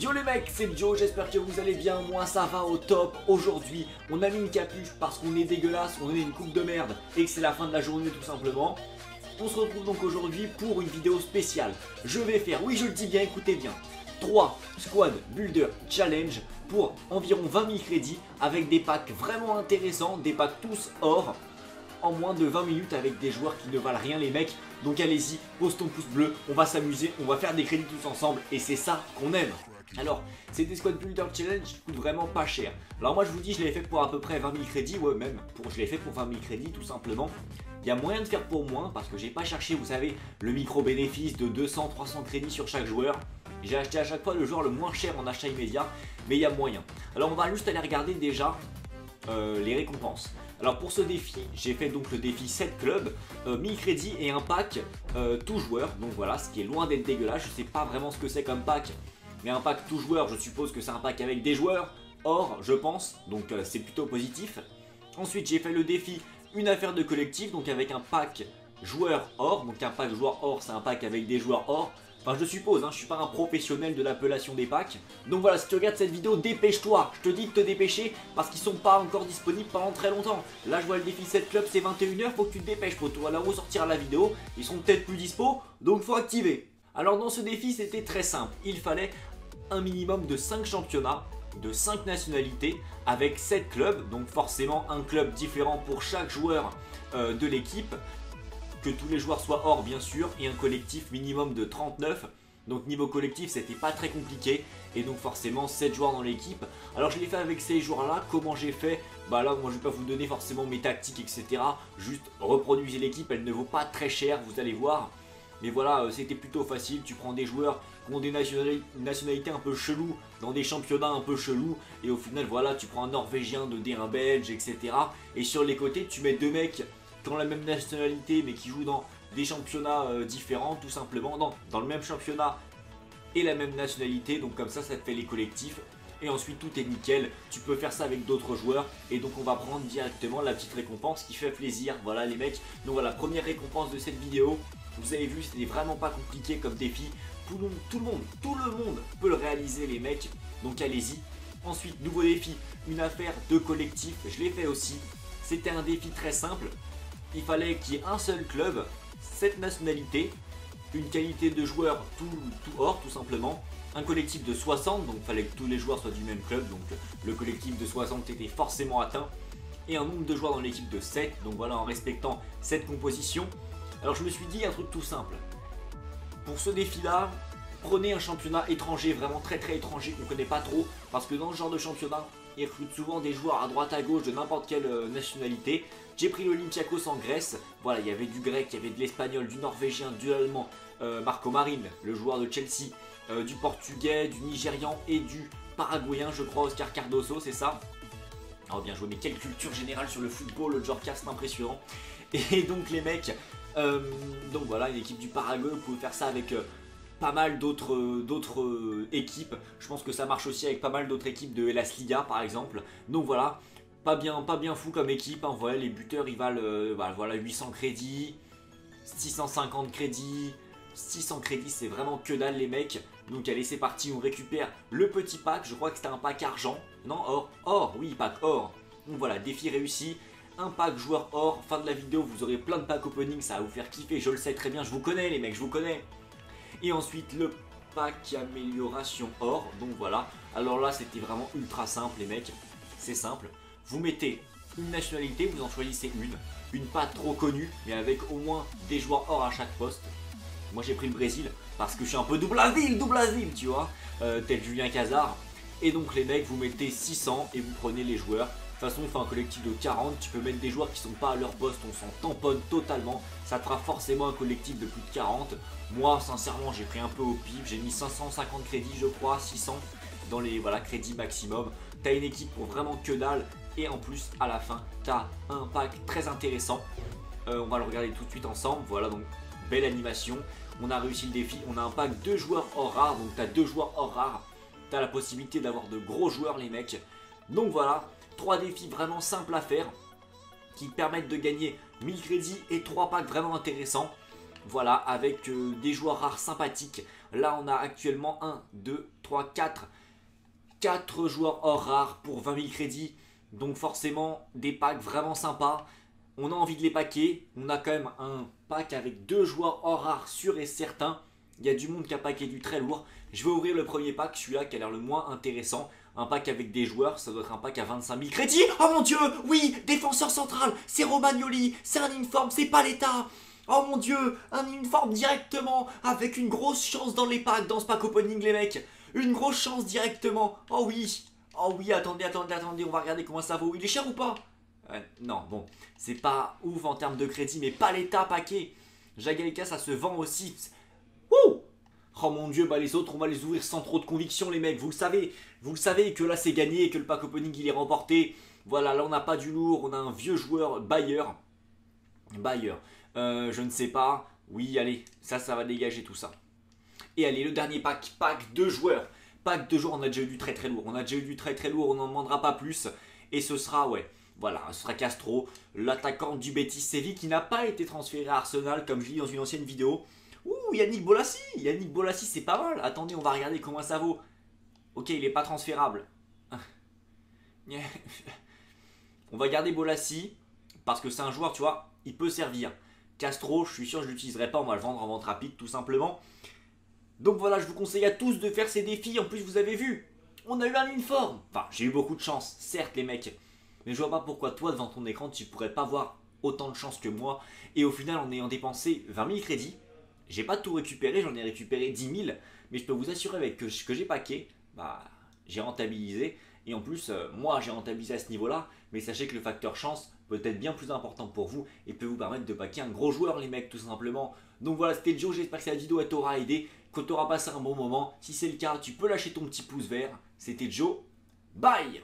Yo les mecs, c'est Joe, j'espère que vous allez bien, moi ça va au top. Aujourd'hui, on a mis une capuche parce qu'on est dégueulasse, on est une coupe de merde et que c'est la fin de la journée tout simplement. On se retrouve donc aujourd'hui pour une vidéo spéciale. Je vais faire, oui je le dis bien, écoutez bien, 3 Squad Builder Challenge pour environ 20 000 crédits avec des packs vraiment intéressants, des packs tous or en moins de 20 minutes avec des joueurs qui ne valent rien les mecs. Donc allez-y, pose ton pouce bleu, on va s'amuser, on va faire des crédits tous ensemble et c'est ça qu'on aime. Alors, c'est des Squad Builder Challenge qui coûtent vraiment pas cher. Alors moi je vous dis, je l'ai fait pour à peu près 20 000 crédits, ouais même, pour, je l'ai fait pour 20 000 crédits tout simplement. Il y a moyen de faire pour moins parce que j'ai pas cherché, vous savez, le micro-bénéfice de 200-300 crédits sur chaque joueur. J'ai acheté à chaque fois le joueur le moins cher en achat immédiat, mais il y a moyen. Alors on va juste aller regarder déjà euh, les récompenses. Alors pour ce défi, j'ai fait donc le défi 7 clubs, 1000 crédits et un pack euh, tout joueur. Donc voilà, ce qui est loin d'être dégueulasse. Je sais pas vraiment ce que c'est comme pack, mais un pack tout joueur, je suppose que c'est un pack avec des joueurs. Or, je pense, donc euh, c'est plutôt positif. Ensuite, j'ai fait le défi une affaire de collectif, donc avec un pack joueur or. Donc un pack joueur or, c'est un pack avec des joueurs or. Enfin, je suppose, hein, je suis pas un professionnel de l'appellation des packs. Donc voilà, si tu regardes cette vidéo, dépêche-toi. Je te dis de te dépêcher parce qu'ils sont pas encore disponibles pendant très longtemps. Là, je vois le défi 7 club, c'est 21h, faut que tu te dépêches, poteau. Alors, où sortira la vidéo Ils sont peut-être plus dispo, donc faut activer. Alors, dans ce défi, c'était très simple. Il fallait un minimum de 5 championnats de 5 nationalités avec 7 clubs, donc forcément un club différent pour chaque joueur euh, de l'équipe que tous les joueurs soient hors bien sûr, et un collectif minimum de 39. Donc niveau collectif c'était pas très compliqué et donc forcément 7 joueurs dans l'équipe. Alors je l'ai fait avec ces joueurs là, comment j'ai fait? Bah là moi je vais pas vous donner forcément mes tactiques etc. Juste reproduisez l'équipe, elle ne vaut pas très cher, vous allez voir. Mais voilà, euh, c'était plutôt facile, tu prends des joueurs qui ont des nationalités un peu chelous, dans des championnats un peu chelous, et au final voilà, tu prends un Norvégien de D1 belge, etc. Et sur les côtés, tu mets deux mecs qui ont la même nationalité mais qui jouent dans des championnats euh, différents tout simplement, dans, dans le même championnat et la même nationalité, donc comme ça ça te fait les collectifs. Et ensuite tout est nickel, tu peux faire ça avec d'autres joueurs. Et donc on va prendre directement la petite récompense qui fait plaisir, voilà les mecs, donc voilà première récompense de cette vidéo, vous avez vu c'était vraiment pas compliqué comme défi, tout le, monde, tout le monde, tout le monde peut le réaliser les mecs, donc allez-y. Ensuite nouveau défi, une affaire de collectif, je l'ai fait aussi, c'était un défi très simple, il fallait qu'il y ait un seul club, cette nationalité, une qualité de joueur tout, tout or tout simplement, un collectif de 60, donc il fallait que tous les joueurs soient du même club, donc le collectif de 60 était forcément atteint, et un nombre de joueurs dans l'équipe de 7, donc voilà en respectant cette composition. Alors je me suis dit un truc tout simple, pour ce défi là, prenez un championnat étranger, vraiment très très étranger qu'on connaît pas trop, parce que dans ce genre de championnat, ils recrutent souvent des joueurs à droite à gauche de n'importe quelle euh, nationalité. J'ai pris l'Olympiakos en Grèce. Voilà, il y avait du grec, il y avait de l'espagnol, du norvégien, du allemand, euh, Marco Marin, le joueur de Chelsea, euh, du portugais, du nigérian et du paraguayen, je crois, Oscar Cardoso, c'est ça Oh bien joué, mais quelle culture générale sur le football, le Jorka, c'est impressionnant. Et donc les mecs, donc voilà, une équipe du Paraguay, vous pouvez faire ça avec pas mal d'autres équipes. Je pense que ça marche aussi avec pas mal d'autres équipes de Hellas Liga par exemple. Donc voilà, pas bien, pas bien fou comme équipe. Hein. Les buteurs ils valent euh, bah, voilà, 800 crédits, 650 crédits. 600 crédits, c'est vraiment que dalle les mecs. Donc allez, c'est parti, on récupère le petit pack. Je crois que c'était un pack argent. Non, or, or, oui, pack or. Donc voilà, défi réussi. Un pack joueur or. Fin de la vidéo, vous aurez plein de packs opening. Ça va vous faire kiffer, je le sais très bien. Je vous connais les mecs, je vous connais. Et ensuite le pack amélioration or. Donc voilà. Alors là c'était vraiment ultra simple les mecs. C'est simple. Vous mettez une nationalité, vous en choisissez une. Une pas trop connue, mais avec au moins des joueurs or à chaque poste. Moi j'ai pris le Brésil parce que je suis un peu double asile, double asile, tu vois. Euh, tel Julien Cazard. Et donc les mecs, vous mettez 600 et vous prenez les joueurs toute façon, il fait un collectif de 40. Tu peux mettre des joueurs qui sont pas à leur poste. On s'en tamponne totalement. Ça fera forcément un collectif de plus de 40. Moi, sincèrement, j'ai pris un peu au pif. J'ai mis 550 crédits, je crois, 600 dans les voilà, crédits maximum. T'as une équipe pour vraiment que dalle. Et en plus, à la fin, t'as un pack très intéressant. Euh, on va le regarder tout de suite ensemble. Voilà, donc belle animation. On a réussi le défi. On a un pack de joueurs hors rare. Donc t'as deux joueurs hors rare. T'as la possibilité d'avoir de gros joueurs, les mecs. Donc voilà, Trois défis vraiment simples à faire qui permettent de gagner 1000 crédits et 3 packs vraiment intéressants. Voilà, avec euh, des joueurs rares sympathiques. Là, on a actuellement 1, 2, 3, 4. 4 joueurs hors rares pour 20 000 crédits. Donc forcément, des packs vraiment sympas. On a envie de les paquer. On a quand même un pack avec deux joueurs hors rares sûr et certain. Il y a du monde qui a paqué du très lourd. Je vais ouvrir le premier pack, celui-là qui a l'air le moins intéressant. Un pack avec des joueurs, ça doit être un pack à 25 000 crédits. Oh mon dieu, oui, défenseur central, c'est Romagnoli, c'est un informe, c'est pas l'État. Oh mon dieu, un uniforme directement, avec une grosse chance dans les packs, dans ce pack opening les mecs. Une grosse chance directement. Oh oui, oh oui, attendez, attendez, attendez, on va regarder comment ça vaut. Il est cher ou pas? Non, bon, c'est pas ouf en termes de crédit, mais pas l'état paquet. Jagalika, ça se vend aussi. Oh mon dieu, bah les autres, on va les ouvrir sans trop de conviction, les mecs. Vous le savez, vous le savez que là c'est gagné que le pack opening il est remporté. Voilà, là on n'a pas du lourd, on a un vieux joueur Bayer. Bayer, euh, je ne sais pas. Oui, allez, ça, ça va dégager tout ça. Et allez, le dernier pack, pack de joueurs. Pack de joueurs, on a déjà eu du très très lourd. On a déjà eu du très très lourd, on n'en demandera pas plus. Et ce sera, ouais, voilà, ce sera Castro, l'attaquant du Betis Séville qui n'a pas été transféré à Arsenal, comme je dis dans une ancienne vidéo. Yannick Bolassi Yannick Bolassi, c'est pas mal. Attendez, on va regarder comment ça vaut. Ok, il n'est pas transférable. on va garder Bolassi, parce que c'est un joueur, tu vois, il peut servir. Castro, je suis sûr je l'utiliserai pas, on va le vendre en vente rapide, tout simplement. Donc voilà, je vous conseille à tous de faire ces défis. En plus, vous avez vu, on a eu un uniforme. Enfin, j'ai eu beaucoup de chance, certes, les mecs. Mais je vois pas pourquoi toi, devant ton écran, tu pourrais pas avoir autant de chance que moi. Et au final, en ayant dépensé 20 000 crédits, j'ai pas tout récupéré, j'en ai récupéré 10 000, mais je peux vous assurer avec que ce que j'ai paqué, bah, j'ai rentabilisé. Et en plus, euh, moi, j'ai rentabilisé à ce niveau-là, mais sachez que le facteur chance peut être bien plus important pour vous et peut vous permettre de paquer un gros joueur, les mecs, tout simplement. Donc voilà, c'était Joe, j'espère que cette vidéo t'aura aidé, que t'auras passé un bon moment. Si c'est le cas, tu peux lâcher ton petit pouce vert. C'était Joe, bye